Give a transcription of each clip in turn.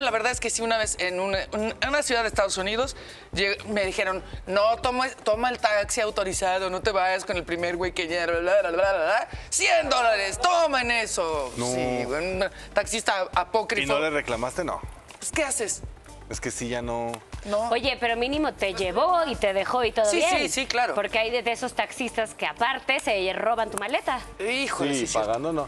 La verdad es que sí, una vez en una, en una ciudad de Estados Unidos lleg- me dijeron, no, toma, toma el taxi autorizado, no te vayas con el primer güey que llega, bla, bla, bla, bla, bla. 100 dólares, tomen eso. No. Sí, güey, un taxista ¿Y apócrifo. no le reclamaste? No. Pues, ¿Qué haces? Es que sí, ya no. No. Oye, pero mínimo te llevó y te dejó y todo Sí, bien. sí, sí, claro. Porque hay de, de esos taxistas que aparte se roban tu maleta. Híjole, sí, Sí, cierto. pagando no.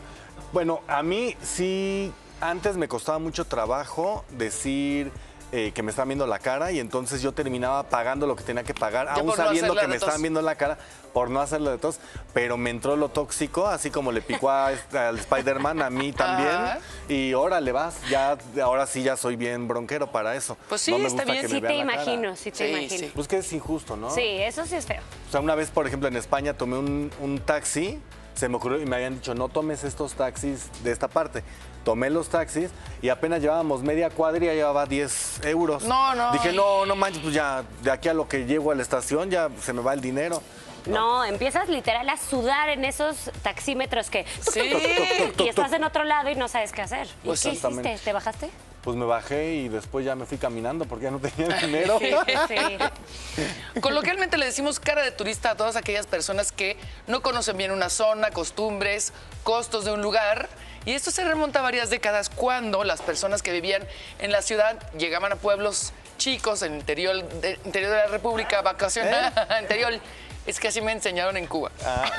Bueno, a mí sí, antes me costaba mucho trabajo decir eh, que me estaban viendo la cara y entonces yo terminaba pagando lo que tenía que pagar, aún no sabiendo que me tos. estaban viendo la cara por no hacerlo de tos, pero me entró lo tóxico, así como le picó a este- al Spider-Man, a mí también, Ajá. y órale vas, ya, ahora sí ya soy bien bronquero para eso. Pues sí, no me está gusta bien. que Sí me te imagino, sí te Sí, imagino. sí. Pues que es injusto, ¿no? Sí, eso sí es feo. O sea, una vez, por ejemplo, en España tomé un, un taxi, se me ocurrió y me habían dicho, no tomes estos taxis de esta parte. Tomé los taxis y apenas llevábamos media cuadra y ya llevaba 10 euros. No, no. Dije, no, no manches, pues ya de aquí a lo que llego a la estación ya se me va el dinero. No, empiezas literal a sudar en esos taxímetros que... Sí. y estás en otro lado y no sabes qué hacer. ¿Y Pues qué exactamente. hiciste? ¿Te bajaste? Pues me bajé y después ya me fui caminando porque ya no tenía dinero. Sí. Coloquialmente le decimos cara de turista a todas aquellas personas que no conocen bien una zona, costumbres, costos de un lugar. Y esto se remonta a varias décadas cuando las personas que vivían en la ciudad llegaban a pueblos chicos en el interior de, interior de la República vacacionar. interior. Es que así me enseñaron en Cuba.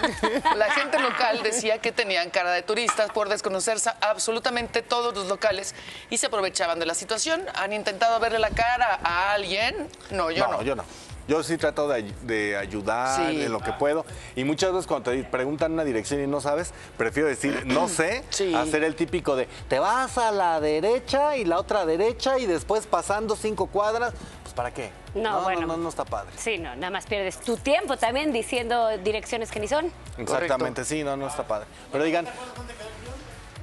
La gente local decía que tenían cara de turistas por desconocerse absolutamente todos los locales y se aprovechaban de la situación. ¿Han intentado verle la cara a alguien? No, yo no. no, yo no. Yo sí trato de, ay- de ayudar Sí. en lo que puedo. Y muchas veces cuando te preguntan una dirección y no sabes, prefiero decir no sé, Sí. hacer el típico de te vas a la derecha y la otra derecha y después pasando cinco cuadras. Pues ¿para qué? No, bueno. No, no, no está padre. Sí, no, nada más pierdes tu tiempo también diciendo direcciones que ni son. Exactamente, sí, no, no está padre. Pero digan.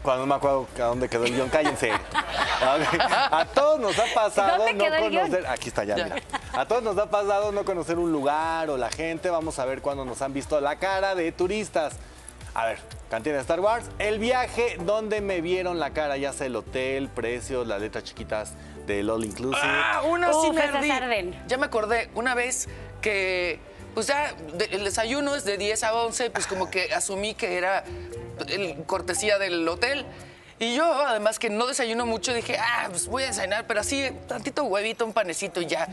Cuando no me acuerdo a dónde quedó el guion, cállense. A todos nos ha pasado ¿Dónde no conocer. Aquí está ya, Ya. mira. A todos nos ha pasado no conocer un lugar o la gente. Vamos a ver cuándo nos han visto la cara de turistas. A ver, cantina de Star Wars. El viaje donde me vieron la cara, ya sea el hotel, precios, las letras chiquitas del All Inclusive. Ah, una Uf, sí esas ardí. arden. Ya me acordé, una vez que, pues ya, de- el desayuno es de 10 a 11, pues como que asumí que era el cortesía del hotel. Y yo, además que no desayuno mucho, dije, ah, pues voy a desayunar, pero así, tantito huevito, un panecito y ya.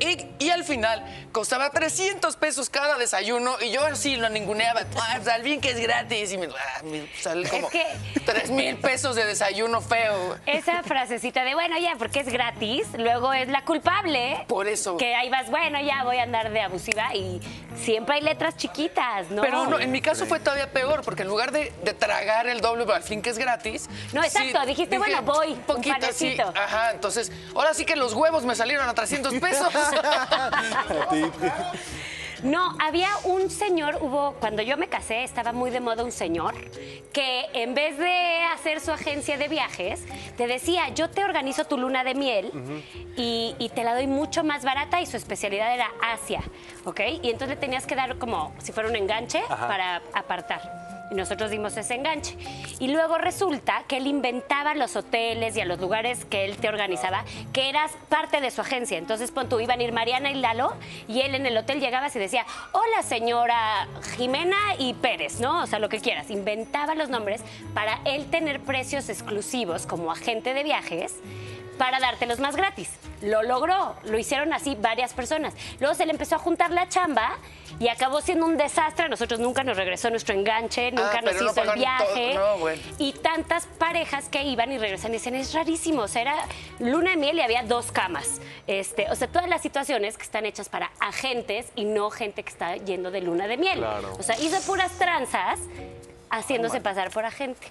Y, y al final costaba 300 pesos cada desayuno y yo así lo ninguneaba. Ah, pues, al bien que es gratis. Y me, ah, me sale como que- 3 mil pesos de desayuno feo. Esa frasecita de, bueno, ya, porque es gratis, luego es la culpable. Por eso. Que ahí vas, bueno, ya voy a andar de abusiva y siempre hay letras chiquitas, ¿no? Pero no, en mi caso fue todavía peor, porque en lugar de, de tragar el doble, al fin que es gratis. No, exacto, dijiste, bueno, voy, un poquito. Ajá, entonces, ahora sí que los huevos me salieron a 300 pesos. No, había un señor, hubo, cuando yo me casé, estaba muy de moda un señor que en vez de hacer su agencia de viajes, te decía, yo te organizo tu luna de miel y, y te la doy mucho más barata y su especialidad era Asia, ¿ok? Y entonces le tenías que dar como si fuera un enganche para apartar. Y nosotros dimos ese enganche. Y luego resulta que él inventaba los hoteles y a los lugares que él te organizaba, que eras parte de su agencia. Entonces, pon tú, iban a ir Mariana y Lalo, y él en el hotel llegaba y decía, hola señora Jimena y Pérez, ¿no? O sea, lo que quieras. Inventaba los nombres para él tener precios exclusivos como agente de viajes para dártelos más gratis. Lo logró, lo hicieron así varias personas. Luego se le empezó a juntar la chamba y acabó siendo un desastre. A nosotros nunca nos regresó nuestro enganche, nunca nos Ah, pero no hizo el viaje. todo. No, bueno. Y tantas parejas que iban y regresan y decían, es rarísimo. O sea, era luna de miel y había dos camas. Este, o sea, todas las situaciones que están hechas para agentes y no gente que está yendo de luna de miel. Claro. O sea, hizo puras tranzas haciéndose pasar por agente.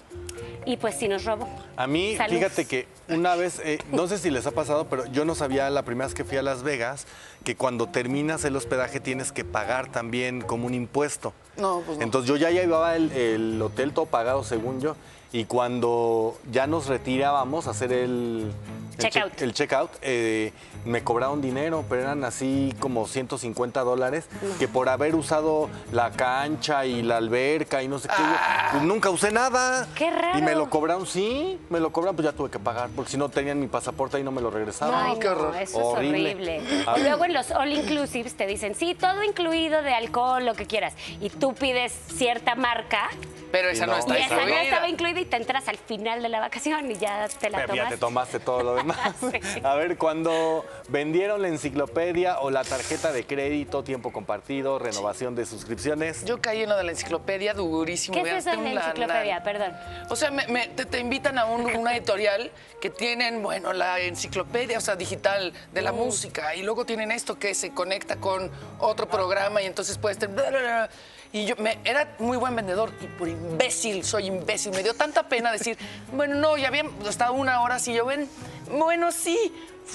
Y pues sí nos robó. A mí, Salud. fíjate que una vez, eh, no sé si les ha pasado, pero yo no sabía la primera vez que fui a Las Vegas que cuando terminas el hospedaje tienes que pagar también como un impuesto. No, pues no. Entonces yo ya llevaba el, el hotel todo pagado, según yo, y cuando ya nos retirábamos a hacer el, el Checkout. check- El eh, me cobraron dinero, pero eran así como 150 dólares, que por haber usado la cancha y la alberca y no sé qué, yo, pues nunca usé nada. Qué raro. Y me lo cobraron, sí, me lo cobraron, pues ya tuve que pagar, porque si no tenían mi pasaporte ahí no me lo regresaban. Ay, qué horror. Eso es Horrible. horrible. A O ver. luego en los all inclusives te dicen, sí, todo incluido de alcohol, lo que quieras. Y tú pides cierta marca Pero esa Y no, no, está y esa no estaba incluida y te entras al final de la vacación y ya te la Pero ya tomas. te tomaste todo lo demás. Sí. A ver, cuando vendieron la enciclopedia o la tarjeta de crédito, tiempo compartido, renovación de suscripciones. Yo caí en lo de la enciclopedia durísimo. ¿Qué me es eso de un la enciclopedia? Perdón. O sea, me- me- te, te invitan a un- una editorial que tienen, bueno, la enciclopedia, o sea, digital de la música, y luego tienen esto que se conecta con otro programa y entonces puedes tener... bla, bla, bla. Y yo me, era muy buen vendedor y por imbécil, soy imbécil. Me dio tanta pena decir, bueno, no, ya había estado una hora así, yo ven, bueno, sí.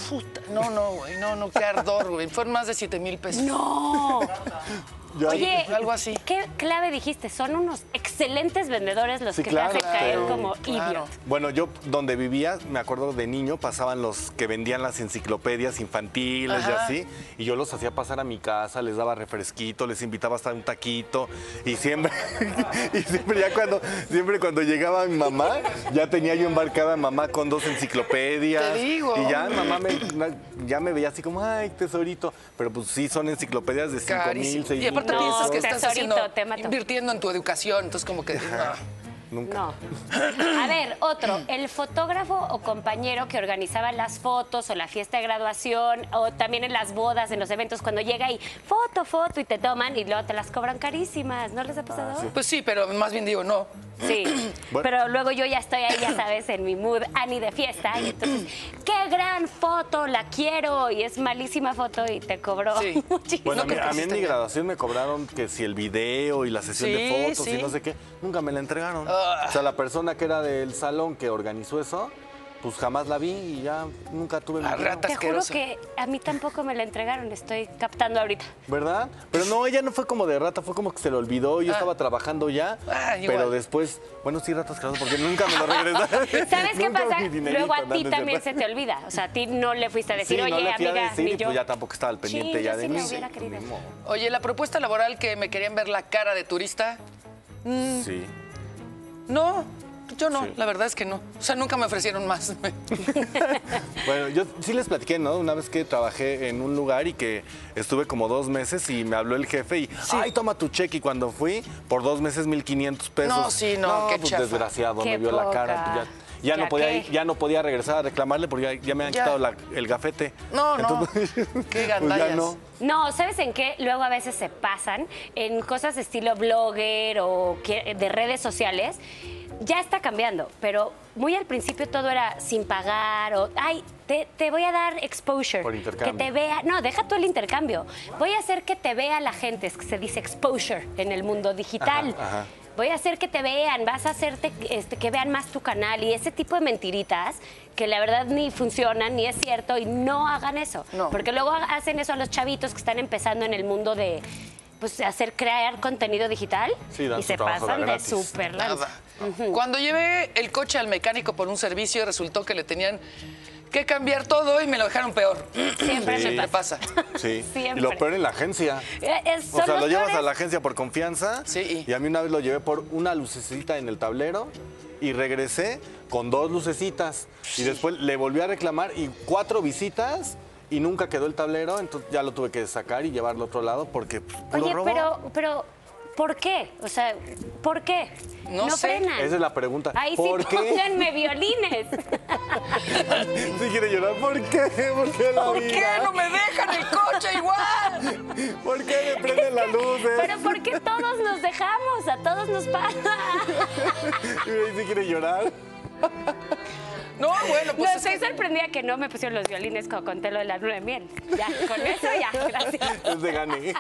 Puta, no, no, güey, no, no, qué ardor, güey. Fueron más de 7 mil pesos. No. Oye, algo así. ¿qué clave dijiste? Son unos excelentes vendedores los Sí, que claro, te hacen caer claro. como Claro. idiot. Bueno, yo donde vivía, me acuerdo de niño, pasaban los que vendían las enciclopedias infantiles y así, y yo los hacía pasar a mi casa, les daba refresquito, les invitaba hasta un taquito, y siempre, y siempre ya cuando, siempre cuando llegaba mi mamá, ya tenía yo embarcada a mamá con dos enciclopedias. Te digo. Y ya mamá me, ya me veía así como, ay, tesorito, pero pues sí son enciclopedias de 5 mil, Carísimo. 6 Y mil aparte No, piensas que tesorito, estás haciendo, invirtiendo en tu educación, entonces como que... no. Nunca. No. A ver, otro, el fotógrafo o compañero que organizaba las fotos o la fiesta de graduación o también en las bodas, en los eventos, cuando llega y foto, foto y te toman y luego te las cobran carísimas. ¿No les ha pasado? Pues sí, pero más bien digo, no. Sí, Bueno. pero luego yo ya estoy ahí, ya sabes, en mi mood Ani de fiesta y entonces, ¡qué gran foto! La quiero y es malísima foto y te cobró Sí. muchísimo. Bueno, a mí, a en mi graduación me cobraron que si el video y la sesión de fotos sí. y no sé qué, nunca me la entregaron. Ah. O sea, la persona que era del salón que organizó eso, pues jamás la vi y ya nunca tuve mi dinero. rata. Te juro que a mí tampoco me la entregaron, estoy captando ahorita. ¿Verdad? Pero no, ella no fue como de rata, fue como que se le olvidó. Yo Ah. estaba trabajando ya, Ah, igual. pero después, bueno, sí, ratas asqueroso porque nunca me lo regresaron. ¿Sabes qué pasa? Luego a ti también se te olvida. O sea, a ti no le fuiste a decir, Sí, oye, no le fui a amiga, decir ni y yo. pues ya tampoco estaba al pendiente Sí, ya yo de sí mí. hubiera querido. Oye, la propuesta laboral que me querían ver la cara de turista, Sí. no, yo no, Sí. la verdad es que no. O sea, nunca me ofrecieron más. Bueno, yo sí les platiqué, ¿no? Una vez que trabajé en un lugar y que estuve como dos meses y me habló el jefe y, ay, toma tu cheque. Y cuando fui, por dos meses, 1.500 pesos. No, sí, no, qué pues chafa. desgraciado, Qué me vio la cara. pues ya ya, ¿Ya no podía, ir- ya no podía regresar a reclamarle porque ya, ya me han Ya. quitado la- el gafete. No, no. Qué pues ya gandallas. no. No, ¿sabes en qué? Luego a veces se pasan en cosas estilo blogger o de redes sociales. Ya está cambiando, pero muy al principio todo era sin pagar o, ay, te, te voy a dar exposure. Por intercambio. Que te vea, no, deja tú el intercambio. Voy a hacer que te vea la gente, es que se dice exposure en el mundo digital. Ajá, ajá. Voy a hacer que te vean, vas a hacerte este, que vean más tu canal y ese tipo de mentiritas que la verdad ni funcionan ni es cierto y no hagan eso. No. Porque luego hacen eso a los chavitos que están empezando en el mundo de pues hacer crear contenido digital Sí, y se pasan de súper lanza. Nada. Cuando llevé el coche al mecánico por un servicio, resultó que le tenían que cambiar todo y me lo dejaron peor. Siempre Sí. me ¿Qué pasa. pasa? Sí. Siempre. Y lo peor en la agencia. Eh, es- O sea, lo llevas a la agencia por confianza. Sí. Y a mí una vez lo llevé por una lucecita en el tablero y regresé con dos lucecitas. Y después le volví a reclamar y cuatro visitas y nunca quedó el tablero. Entonces ya lo tuve que sacar y llevarlo a otro lado porque pues, puro Oye, robo. pero, pero, ¿por qué? O sea, ¿por qué? No sé. frenan. Esa es la pregunta. Ahí ¿Por sí qué? pónganme violines. Sí quiere llorar. ¿Por qué? ¿Por qué la ¿Por vida? qué no me dejan el coche igual? ¿Por qué me prenden las luces? pero ¿por qué todos nos dejamos? A todos nos pasa. Y quiere llorar. No, bueno, No, pues es estoy que- sorprendida que no me pusieron los violines cuando conté lo de la luna de miel. Ya, con eso ya, gracias. Es de gane.